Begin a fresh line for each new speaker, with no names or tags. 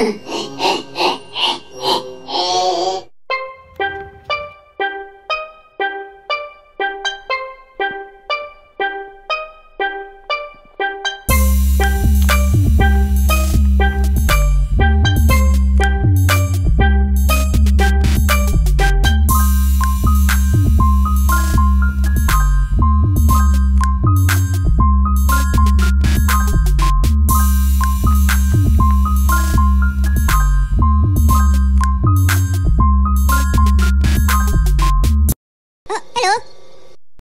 嗯。